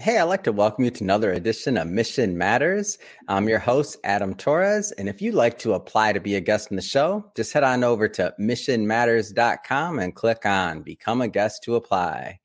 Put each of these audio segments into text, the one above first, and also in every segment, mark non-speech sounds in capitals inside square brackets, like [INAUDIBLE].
Hey, I'd like to welcome you to another edition of Mission Matters. I'm your host, Adam Torres. And if you'd like to apply to be a guest in the show, just head on over to missionmatters.com and click on Become a Guest to Apply.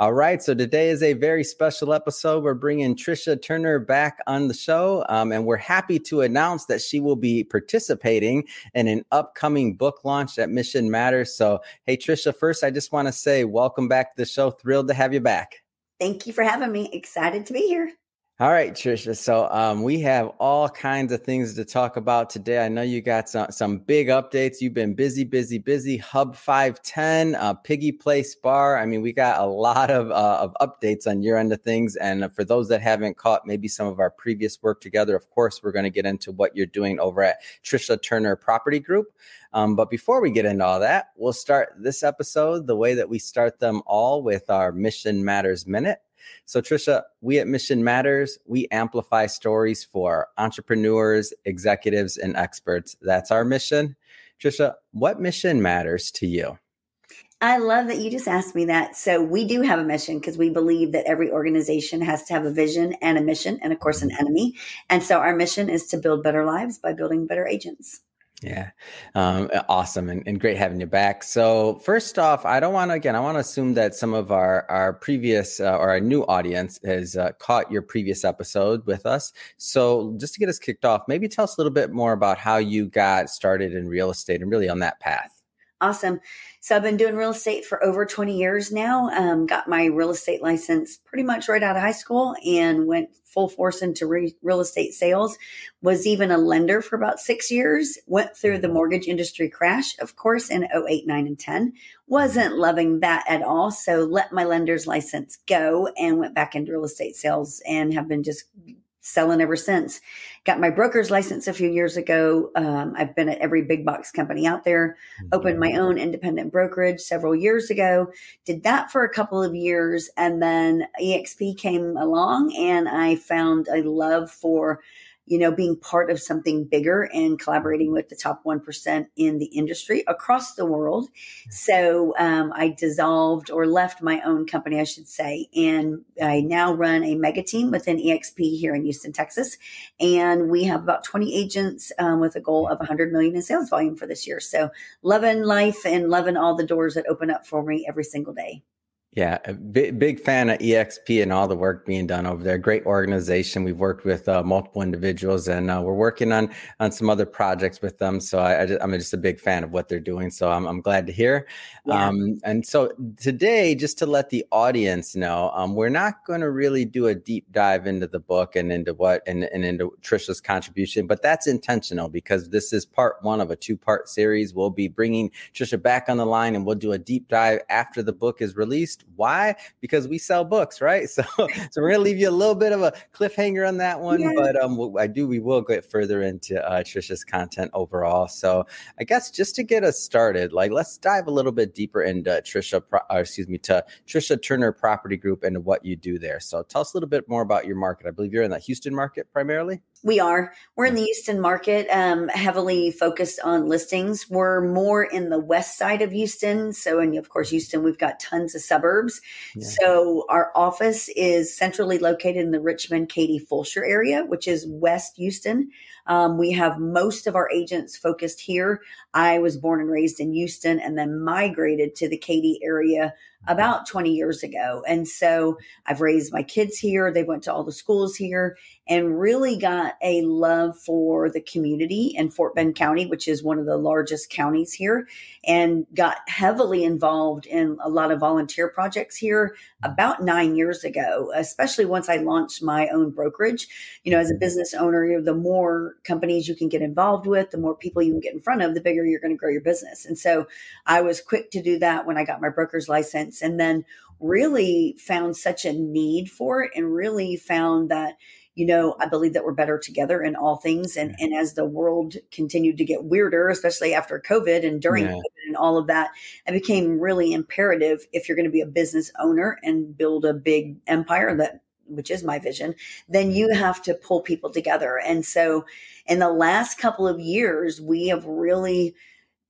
All right, so today is a very special episode. We're bringing Tricia Turner back on the show, um, and we're happy to announce that she will be participating in an upcoming book launch at Mission Matters. So, hey, Tricia, first, I just want to say welcome back to the show. Thrilled to have you back. Thank you for having me. Excited to be here. All right, Tricia. So um, we have all kinds of things to talk about today. I know you got some some big updates. You've been busy, busy, busy. Hub five ten, uh, Piggy Place Bar. I mean, we got a lot of uh, of updates on your end of things. And for those that haven't caught maybe some of our previous work together, of course, we're going to get into what you're doing over at Tricia Turner Property Group. Um, but before we get into all that, we'll start this episode the way that we start them all with our Mission Matters Minute. So, Tricia, we at Mission Matters, we amplify stories for entrepreneurs, executives, and experts. That's our mission. Tricia, what mission matters to you? I love that you just asked me that. So, we do have a mission because we believe that every organization has to have a vision and a mission, and of course, an mm-hmm. enemy. And so, our mission is to build better lives by building better agents. Yeah. Um, awesome. And, and, great having you back. So first off, I don't want to, again, I want to assume that some of our, our previous uh, or our new audience has uh, caught your previous episode with us. So just to get us kicked off, maybe tell us a little bit more about how you got started in real estate and really on that path. Awesome. So I've been doing real estate for over 20 years now. Um, got my real estate license pretty much right out of high school and went full force into re- real estate sales. Was even a lender for about six years. Went through the mortgage industry crash, of course, in 08, 9, and 10. Wasn't loving that at all. So let my lender's license go and went back into real estate sales and have been just selling ever since. Got my broker's license a few years ago. Um, I've been at every big box company out there, opened my own independent brokerage several years ago, did that for a couple of years. And then EXP came along and I found a love for you know, being part of something bigger and collaborating with the top 1% in the industry across the world. So um, I dissolved or left my own company, I should say. And I now run a mega team within EXP here in Houston, Texas. And we have about 20 agents um, with a goal of 100 million in sales volume for this year. So loving life and loving all the doors that open up for me every single day. Yeah, a big, big fan of EXP and all the work being done over there. Great organization. We've worked with uh, multiple individuals, and uh, we're working on on some other projects with them. So I, I am just a big fan of what they're doing. So I'm, I'm glad to hear. Yeah. Um, and so today, just to let the audience know, um, we're not going to really do a deep dive into the book and into what and, and into Tricia's contribution, but that's intentional because this is part one of a two part series. We'll be bringing Tricia back on the line, and we'll do a deep dive after the book is released why? Because we sell books, right? [LAUGHS] So, so we're gonna leave you a little bit of a cliffhanger on that one, yeah. but um, I do we will get further into uh, Tricia's content overall. So, I guess just to get us started, like let's dive a little bit deeper into Tricia, or excuse me, to Tricia Turner Property Group and what you do there. So, tell us a little bit more about your market. I believe you're in the Houston market primarily. We are. We're in the Houston market, um, heavily focused on listings. We're more in the west side of Houston. So, and of course, Houston, we've got tons of suburbs. Yeah. So, our office is centrally located in the Richmond Katy Fulshear area, which is West Houston. Um, we have most of our agents focused here. I was born and raised in Houston and then migrated to the Katy area about 20 years ago. And so I've raised my kids here. They went to all the schools here and really got a love for the community in Fort Bend County, which is one of the largest counties here, and got heavily involved in a lot of volunteer projects here about nine years ago, especially once I launched my own brokerage. You know, as a mm-hmm. business owner, the more companies you can get involved with, the more people you can get in front of, the bigger you're going to grow your business. And so I was quick to do that when I got my broker's license and then really found such a need for it and really found that you know, I believe that we're better together in all things. And, and as the world continued to get weirder, especially after COVID and during yeah. COVID and all of that, it became really imperative if you're going to be a business owner and build a big empire that which is my vision, then you mm-hmm. have to pull people together. And so in the last couple of years, we have really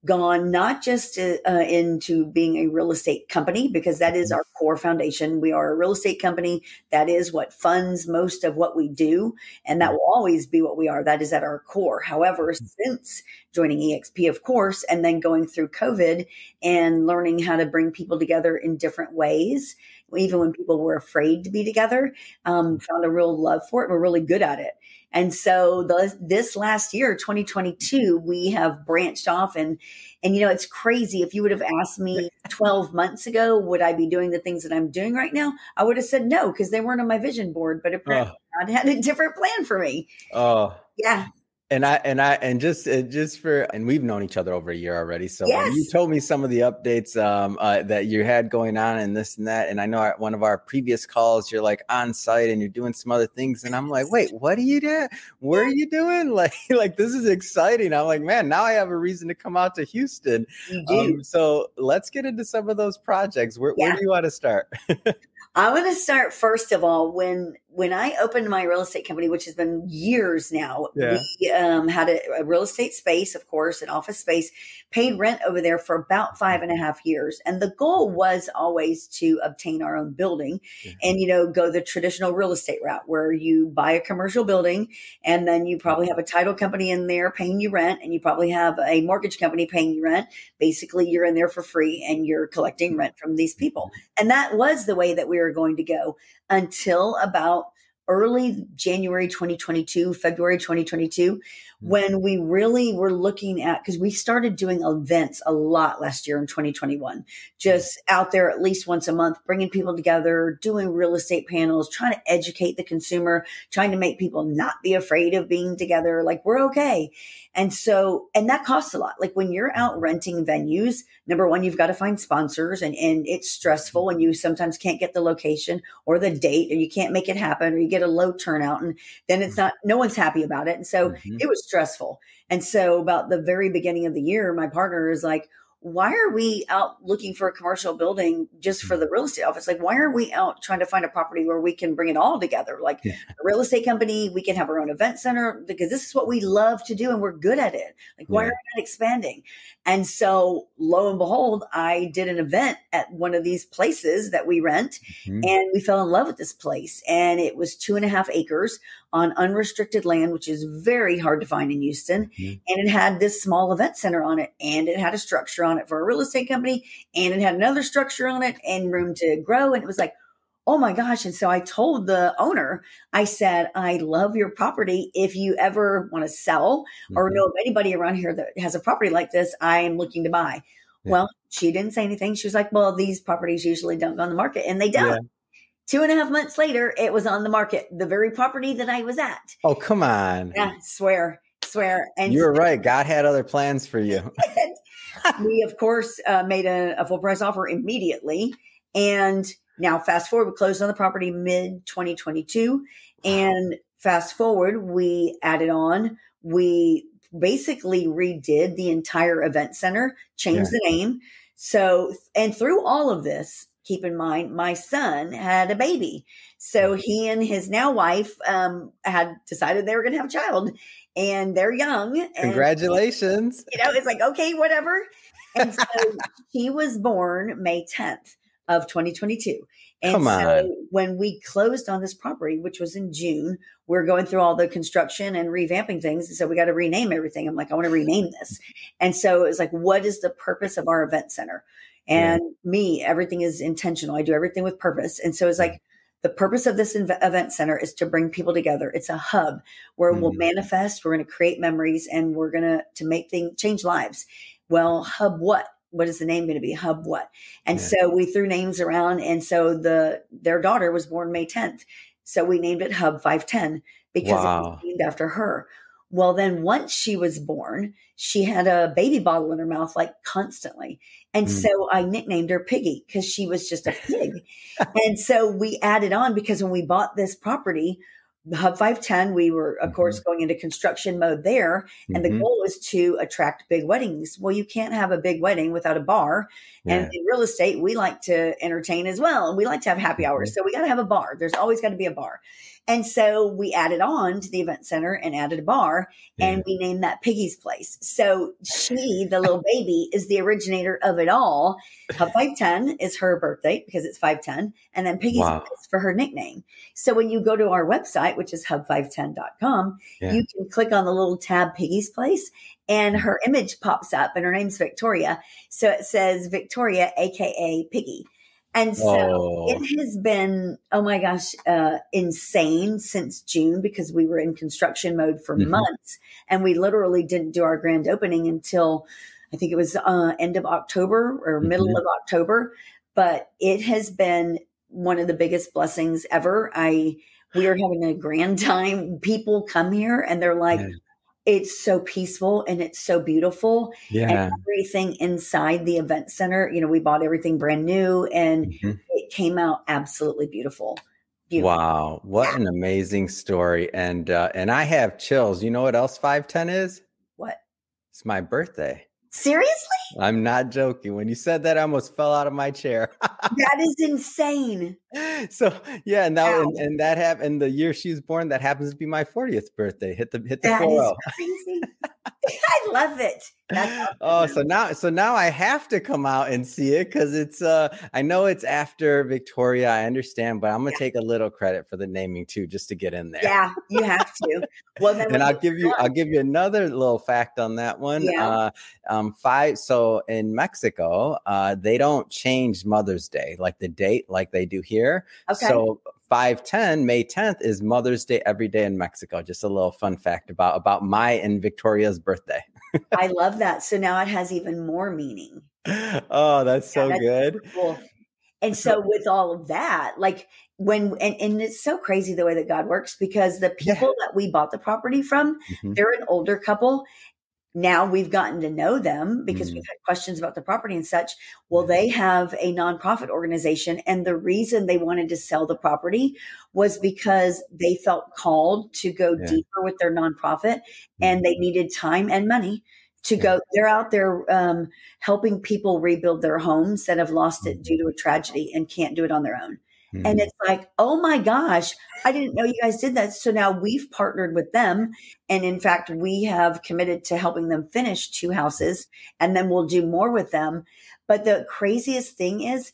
gone not just uh, into being a real estate company because that is mm-hmm. our core foundation. We are a real estate company. That is what funds most of what we do. And that mm-hmm. will always be what we are. That is at our core. However, mm-hmm. since joining EXP, of course, and then going through COVID and learning how to bring people together in different ways, even when people were afraid to be together, um, found a real love for it. We're really good at it. And so the, this last year, 2022, we have branched off and, and, you know, it's crazy. If you would have asked me 12 months ago, would I be doing the things that I'm doing right now? I would have said no, because they weren't on my vision board, but apparently oh. God had a different plan for me. Oh, yeah and I and I and just uh, just for and we've known each other over a year already. So yes. you told me some of the updates um, uh, that you had going on and this and that, and I know at one of our previous calls you're like on site and you're doing some other things, and I'm like, wait, what are you doing? What are you doing? [LAUGHS] Like like this is exciting. I'm like, man, now I have a reason to come out to Houston. Um, so let's get into some of those projects. Where, yeah. where do you want to start? [LAUGHS] I want to start first of all when when I opened my real estate company, which has been years now. Yeah. We um, had a, a, real estate space, of course, an office space, paid rent over there for about five and a half years, and the goal was always to obtain our own building, yeah. and you know go the traditional real estate route where you buy a commercial building, and then you probably have a title company in there paying you rent, and you probably have a mortgage company paying you rent. Basically, you're in there for free, and you're collecting rent from these people, and that was the way that we were going to go until about early January 2022, February 2022, Mm-hmm. when we really were looking at because we started doing events a lot last year in 2021 hmm. just out there at least once a month bringing people together doing real estate panels trying to educate the consumer trying to make people not be afraid of being together like we're okay. And so and that costs a lot. Like when you're hmm. out renting venues number one you've got to find sponsors and and it's stressful hmm. and you sometimes can't get the location or the date or you can't make it happen or you get a low turnout and then it's mm-hmm. not no one's happy about it and so mm-hmm. it was stressful. And so about the very beginning of the year, my partner is like, why are we out looking for a commercial building just for the real estate office? Like, why are we out trying to find a property where we can bring it all together? Like yeah. a real estate company, we can have our own event center because this is what we love to do and we're good at it. Like, why yeah. are we not expanding? And so lo and behold, I did an event at one of these places that we rent mm-hmm. and we fell in love with this place. And it was two and a half acres on unrestricted land, which is very hard to find in Houston. Mm-hmm. And it had this small event center on it and it had a structure on it for a real estate company and it had another structure on it and room to grow. And it was like, oh my gosh. And so I told the owner, I said, I love your property. If you ever want to sell mm-hmm. or know of anybody around here that has a property like this, I am looking to buy. Yeah. Well, she didn't say anything. She was like, well, these properties usually don't go on the market and they don't. Two and a half months later, it was on the market, the very property that I was at. Oh, come on. Yeah, swear, swear. And you were right. God had other plans for you. [LAUGHS] we, of course, uh, made a, a full price offer immediately. And now, fast forward, we closed on the property mid 2022. And fast forward, we added on, we basically redid the entire event center, changed yeah. the name. So, and through all of this, keep in mind, my son had a baby. So he and his now wife um, had decided they were going to have a child and they're young. And, Congratulations. You know, it's like, okay, whatever. And so [LAUGHS] he was born May 10th of 2022. And Come on. so when we closed on this property, which was in June, we're going through all the construction and revamping things. And so we got to rename everything. I'm like, I want to rename this. And so it was like, what is the purpose of our event center? And yeah. me, everything is intentional. I do everything with purpose. And so it's like the purpose of this event center is to bring people together. It's a hub where mm-hmm. we'll manifest, we're going to create memories and we're going to to make things change lives. Well, hub what? What is the name going to be? Hub what? And yeah. so we threw names around and so the their daughter was born May 10th. So we named it Hub 510 because wow. it was named after her. Well, then once she was born, she had a baby bottle in her mouth like constantly. And mm. so I nicknamed her Piggy because she was just a [LAUGHS] pig. and so we added on because when we bought this property, Hub 510, we were, of mm-hmm. course, going into construction mode there. And mm-hmm. the goal was to attract big weddings. Well, you can't have a big wedding without a bar. Yeah. And in real estate, we like to entertain as well. And we like to have happy hours. Mm-hmm. So we got to have a bar. There's always got to be a bar. And so we added on to the event center and added a bar yeah. and we named that Piggy's Place. So she, the little baby, is the originator of it all. Hub 510 is her birthday because it's 510. And then Piggy's wow. Place for her nickname. So when you go to our website, which is hub510.com, yeah. you can click on the little tab Piggy's Place and mm-hmm. her image pops up and her name's Victoria. So it says Victoria, AKA Piggy. And so oh. it has been, oh my gosh, uh, insane since June because we were in construction mode for mm-hmm. months and we literally didn't do our grand opening until I think it was uh, end of October or mm-hmm. middle of October. But it has been one of the biggest blessings ever. I, we are having a grand time. People come here and they're like, yeah it's so peaceful and it's so beautiful. Yeah. And everything inside the event center, you know, we bought everything brand new and mm-hmm. it came out absolutely beautiful. beautiful. Wow, what yeah. an amazing story. And uh and I have chills. You know what else 510 is? What? It's my birthday. Seriously? I'm not joking. When you said that, I almost fell out of my chair. [LAUGHS] that is insane. [LAUGHS] So yeah, and that wow. and, and, that happened. The year she was born, that happens to be my 40th birthday. Hit the hit the that is crazy. [LAUGHS] I love it. [LAUGHS] oh, so now so now I have to come out and see it because it's uh I know it's after Victoria, I understand, but I'm gonna yeah. take a little credit for the naming too, just to get in there. Yeah, you have to. Well, and I'll give you I'll give you another little fact on that one. Yeah. Uh, um, five. So in Mexico, uh, they don't change Mother's Day like the date like they do here. Okay. So 510 may 10th is mother's day every day in mexico just a little fun fact about about my and victoria's birthday i [LAUGHS] love that so now it has even more meaning oh that's yeah, so that's good cool. and so with all of that like when and, and it's so crazy the way that god works because the people yeah. that we bought the property from mm-hmm. they're an older couple now we've gotten to know them because mm we've had questions about the property and such. Well, they have a nonprofit organization. And the reason they wanted to sell the property was because they felt called to go yeah. deeper with their nonprofit and they needed time and money to go. They're out there um, helping people rebuild their homes that have lost it due to a tragedy and can't do it on their own. Mm-hmm. And it's like, oh my gosh, I didn't know you guys did that. So now we've partnered with them. And in fact, we have committed to helping them finish two houses and then we'll do more with them. But the craziest thing is,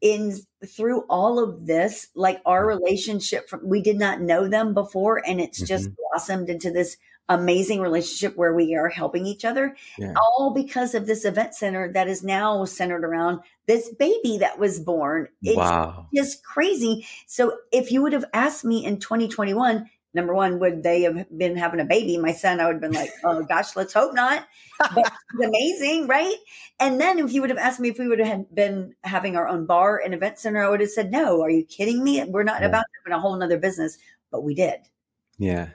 in through all of this, like our mm-hmm. relationship from we did not know them before, and it's mm-hmm. just blossomed into this amazing relationship where we are helping each other, yeah. all because of this event center that is now centered around this baby that was born. It's wow. just crazy. So if you would have asked me in 2021, number one, would they have been having a baby? My son, I would have been like, oh gosh, let's hope not. But [LAUGHS] it's amazing, right? And then if you would have asked me if we would have been having our own bar and event center, I would have said, no, are you kidding me? We're not yeah. about to open a whole nother business, but we did. Yeah.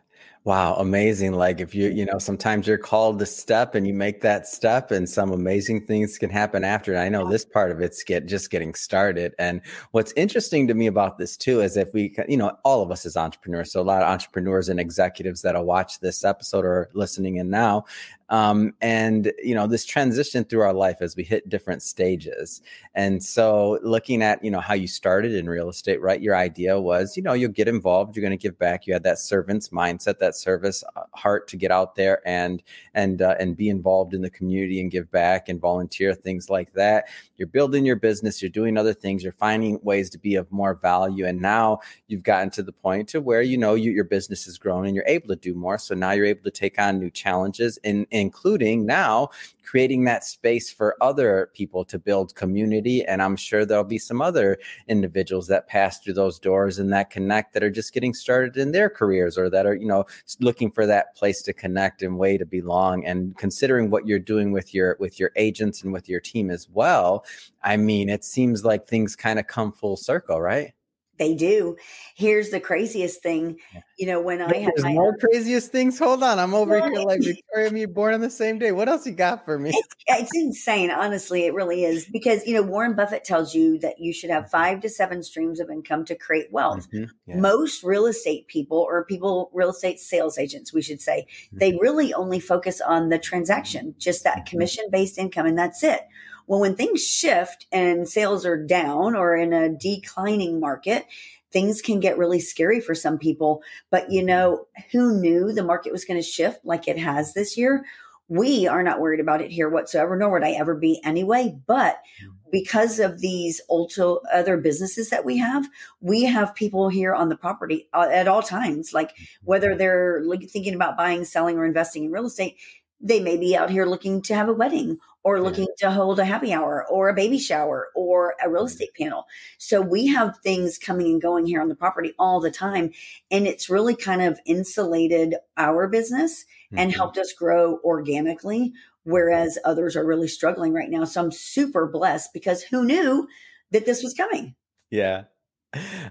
Wow, amazing. Like if you, you mm-hmm. know, sometimes you're called to step and you make that step and some amazing things can happen after. I know this part of it's get just getting started. And what's interesting to me about this too is if we, you know, all of us as entrepreneurs, so a lot of entrepreneurs and executives that'll watch this episode or listening in now, um, and you know this transition through our life as we hit different stages. And so looking at you know how you started in real estate right your idea was you know you'll get involved you're going to give back you had that servant's mindset that service uh, heart to get out there and and uh, and be involved in the community and give back and volunteer things like that. You're building your business you're doing other things you're finding ways to be of more value and now you've gotten to the point to where you know you, your business has grown and you're able to do more. So now you're able to take on new challenges in including now creating that space for other people to build community. And I'm sure there'll be some other individuals that pass through those doors and that connect that are just getting started in their careers or that are, you know, looking for that place to connect and way to belong. And considering what you're doing with your with your agents and with your team as well, I mean, it seems like things kind of come full circle, right? They do. Here's the craziest thing. You know, when I have my more craziest things. Hold on. I'm over here like Victoria me born on the same day. What else you got for me? It's, it's, insane. Honestly, it really is. Because, you know, Warren Buffett tells you that you should have five to seven streams of income to create wealth. Mm-hmm. Yeah. Most real estate people or people, real estate sales agents, we should say, mm-hmm. they really only focus on the transaction, just that mm-hmm. commission based income, and that's it. Well, when things shift and sales are down or in a declining market, things can get really scary for some people. But you know, who knew the market was going to shift like it has this year? We are not worried about it here whatsoever, nor would I ever be anyway. But mm. because of these also other businesses that we have, we have people here on the property uh, at all times. Like whether they're thinking about buying, selling, or investing in real estate, they may be out here looking to have a wedding or looking yeah. to hold a happy hour or a baby shower or a real estate panel. So we have things coming and going here on the property all the time. And it's really kind of insulated our business mm-hmm. and helped us grow organically, whereas others are really struggling right now. So I'm super blessed because who knew that this was coming? Yeah.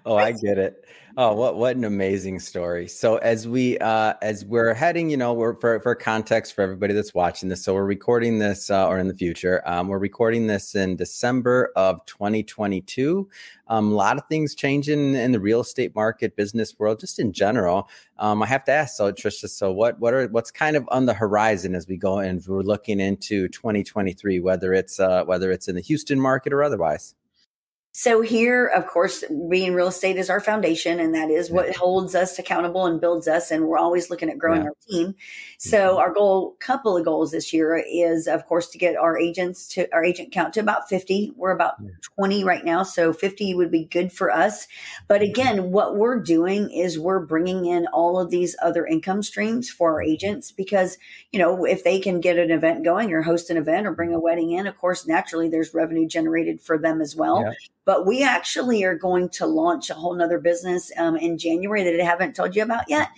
Oh, I get it. Oh, what what an amazing story. So as we uh as we're heading, you know, we're for for context for everybody that's watching this. So we're recording this uh, or in the future. Um we're recording this in December of 2022. Um a lot of things changing in the real estate market, business world, just in general. Um I have to ask so Tricia, so what what are what's kind of on the horizon as we go and we're looking into 2023 whether it's uh whether it's in the Houston market or otherwise? So here, of course, being real estate is our foundation, and that is what holds us accountable and builds us. And we're always looking at growing yeah. our team. So mm-hmm. our goal, couple of goals this year, is of course to get our agents to our agent count to about fifty. We're about yeah. twenty right now, so fifty would be good for us. But mm-hmm. again, what we're doing is we're bringing in all of these other income streams for our agents because you know if they can get an event going or host an event or bring a wedding in, of course, naturally there's revenue generated for them as well. Yeah but we actually are going to launch a whole nother business um, in January that I haven't told you about yet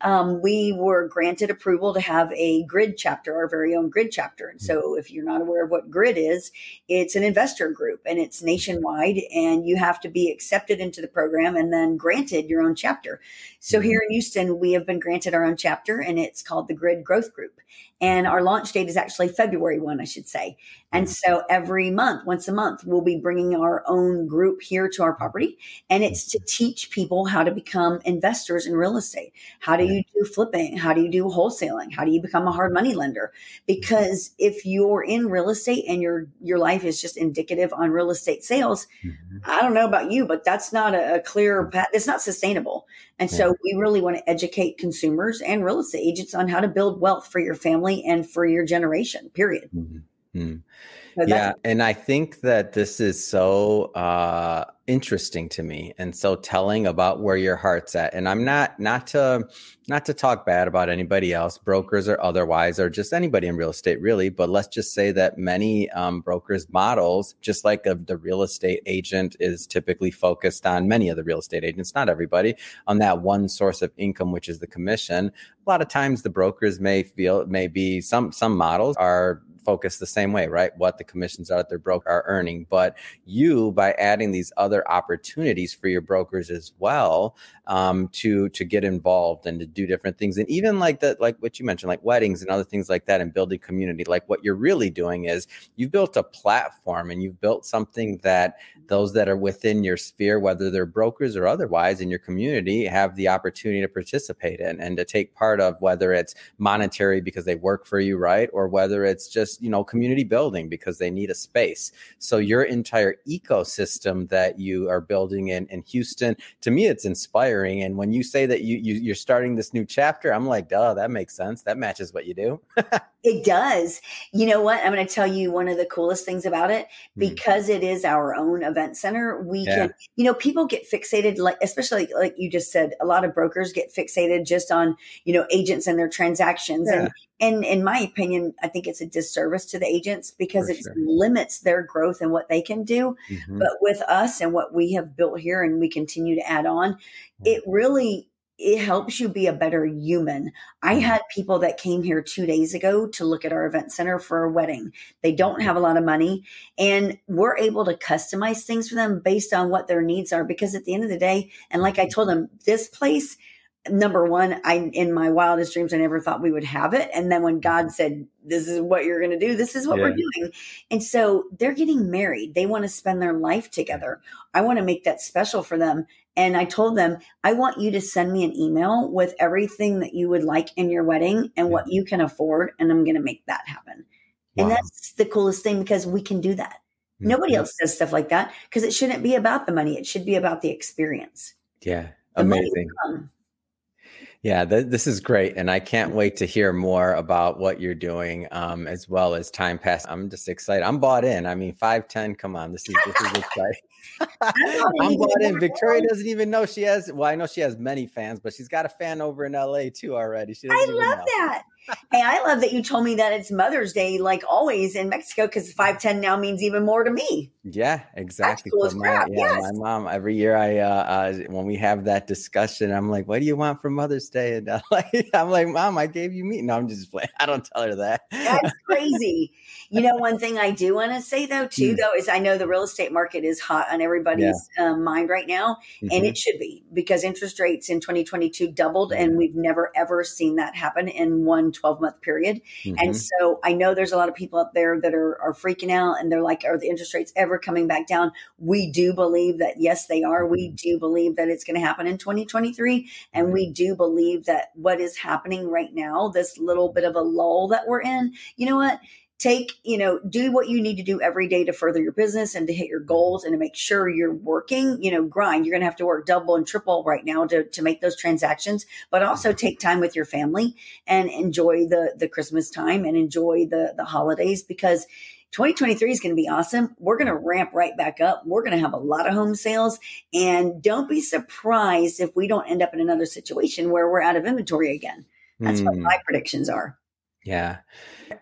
um, we were granted approval to have a grid chapter, our very own grid chapter. And so, if you're not aware of what grid is, it's an investor group and it's nationwide, and you have to be accepted into the program and then granted your own chapter. So, mm-hmm. here in Houston, we have been granted our own chapter, and it's called the Grid Growth Group. And our launch date is actually February 1, I should say. And mm-hmm. so every month, once a month, we'll be bringing our own group here to our property. And it's to teach people how to become investors in real estate, how do you do flipping? How do you do wholesaling? How do you become a hard money lender? Because if you're in real estate and your your life is just indicative on real estate sales, mm-hmm. I don't know about you, but that's not a, a clear path. It's not sustainable. And so we really want to educate consumers and real estate agents on how to build wealth for your family and for your generation. Period. Mm-hmm. Mm-hmm. Yeah, and I think that this is so uh, interesting to me and so telling about where your heart's at. And I'm not not to not to talk bad about anybody else, brokers or otherwise, or just anybody in real estate, really. But let's just say that many um, brokers models, just like a, the real estate agent, is typically focused on many of the real estate agents, not everybody, on that one source of income, which is the commission. A lot of times, the brokers may feel maybe some some models are focused the same way, right? What the commissions are that their broker are earning. But you, by adding these other opportunities for your brokers as well, um, to to get involved and to do different things, and even like that, like what you mentioned, like weddings and other things like that, and building community. Like what you're really doing is you've built a platform and you've built something that those that are within your sphere, whether they're brokers or otherwise in your community, have the opportunity to participate in and to take part of, whether it's monetary because they work for you, right? Or whether it's just, you know, community building because they need a space. So your entire ecosystem that you are building in, in Houston, to me, it's inspiring. And when you say that you, you you're starting this new chapter, I'm like, duh, that makes sense. That matches what you do. [LAUGHS] it does. You know what? I'm going to tell you one of the coolest things about it hmm. because mm. it is our own event event center, we yeah. can, you know, people get fixated, like, especially like you just said, a lot of brokers get fixated just on, you know, agents and their transactions. Yeah. And, and in my opinion, I think it's a disservice to the agents because For it sure. limits their growth and what they can do. Mm-hmm. But with us and what we have built here and we continue to add on, it really it helps you be a better human. I mm-hmm. had people that came here two days ago to look at our event center for a wedding. They don't mm-hmm. have a lot of money, and we're able to customize things for them based on what their needs are. Because at the end of the day, and like I mm-hmm. told them, this place, number one, I in my wildest dreams, I never thought we would have it. And then when God said, This is what you're gonna do, this is what yeah. we're doing. And so they're getting married. They want to spend their life together. I want to make that special for them. And I told them, I want you to send me an email with everything that you would like in your wedding and what you can afford. And I'm going to make that happen. Wow. And that's the coolest thing because we can do that. Mm-hmm. Nobody else does stuff like that because it shouldn't be about the money. It should be about the experience. Yeah, amazing. Yeah, th- this is great. And I can't wait to hear more about what you're doing um, as well as time pass. I'm just excited. I'm bought in. I mean, 510, come on. This is this is exciting. [LAUGHS] [LAUGHS] I'm bought in. Victoria doesn't even know she has. Well, I know she has many fans, but she's got a fan over in LA too already. She I love know. that. Hey, I love that you told me that it's Mother's Day, like always in Mexico, because five ten now means even more to me. Yeah, exactly. Cool my, yeah, yes. my mom. Every year, I uh, uh, when we have that discussion, I'm like, "What do you want for Mother's Day?" And I'm [LAUGHS] like, "I'm like, Mom, I gave you meat." No, I'm just playing. I don't tell her that. That's [LAUGHS] crazy. you know, one thing I do want to say though, too, mm. though, is I know the real estate market is hot on everybody's yeah. um, mind right now, mm-hmm. and it should be because interest rates in 2022 doubled, and we've never ever seen that happen in one 12 month period. Mm-hmm. And so I know there's a lot of people out there that are, are freaking out, and they're like, "Are the interest rates ever coming back down?" We do believe that yes, they are. We mm-hmm. do believe that it's going to happen in 2023, and we do believe that what is happening right now, this little bit of a lull that we're in, you know what? Take, you know, do what you need to do every day to further your business and to hit your goals and to make sure you're working, you know, grind. You're going to have to work double and triple right now to, to make those transactions, but also take time with your family and enjoy the, the Christmas time and enjoy the, the holidays because 2023 is going to be awesome. We're going to ramp right back up. We're going to have a lot of home sales. And don't be surprised if we don't end up in another situation where we're out of inventory again. That's mm. what hmm. my predictions are. Yeah.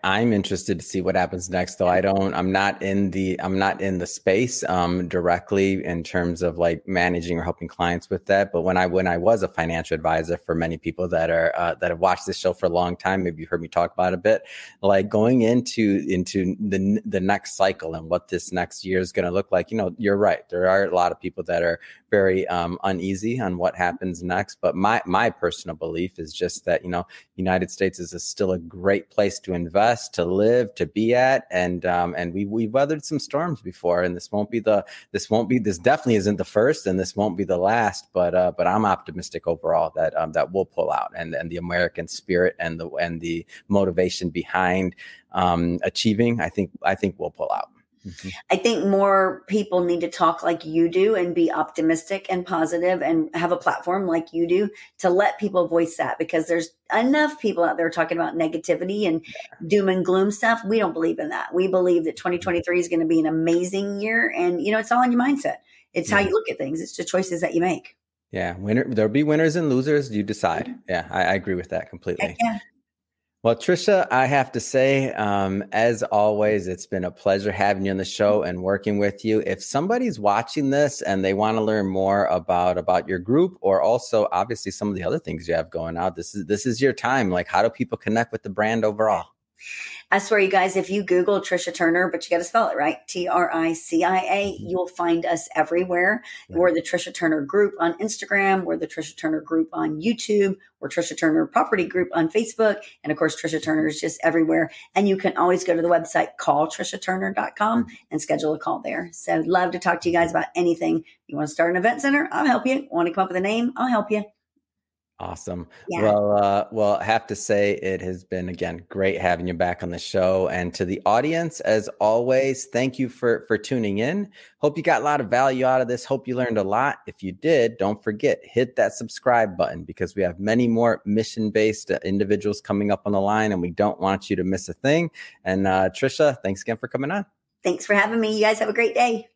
I'm interested to see what happens next though. I don't I'm not in the I'm not in the space um directly in terms of like managing or helping clients with that, but when I when I was a financial advisor for many people that are uh, that have watched this show for a long time, maybe you heard me talk about a bit, like going into into the the next cycle and what this next year is going to look like. You know, you're right. There are a lot of people that are very um uneasy on what happens next, but my my personal belief is just that, you know, United States is a, still a great place to invest, to live, to be at, and um, and we we've weathered some storms before, and this won't be the this won't be this definitely isn't the first, and this won't be the last. But uh, but I'm optimistic overall that um, that we'll pull out, and and the American spirit and the and the motivation behind um, achieving, I think I think we'll pull out. Mm-hmm. I think more people need to talk like you do and be optimistic and positive and have a platform like you do to let people voice that because there's enough people out there talking about negativity and doom and gloom stuff. We don't believe in that. We believe that 2023 is going to be an amazing year and you know it's all in your mindset. It's yeah. how you look at things. It's the choices that you make. Yeah, winner. There'll be winners and losers. You decide. Yeah, I, I agree with that completely. Yeah. Well, Tricia, I have to say, um, as always, it's been a pleasure having you on the show and working with you. If somebody's watching this and they want to learn more about about your group, or also obviously some of the other things you have going out, this is this is your time. Like, how do people connect with the brand overall? [LAUGHS] I swear, you guys, if you Google Tricia Turner, but you got to spell it right, T R I C I A, mm-hmm. you'll find us everywhere. We're the Tricia Turner Group on Instagram. We're the Tricia Turner Group on YouTube. We're Tricia Turner Property Group on Facebook. And of course, Tricia Turner is just everywhere. And you can always go to the website, calltriciaturner.com mm-hmm. and schedule a call there. So love to talk to you guys about anything. You want to start an event center? I'll help you. Want to come up with a name? I'll help you. Awesome. Yeah. Well, uh, well, I have to say it has been again great having you back on the show, and to the audience, as always, thank you for for tuning in. Hope you got a lot of value out of this. Hope you learned a lot. If you did, don't forget hit that subscribe button because we have many more mission based uh, individuals coming up on the line, and we don't want you to miss a thing. And uh, Tricia, thanks again for coming on. Thanks for having me. You guys have a great day.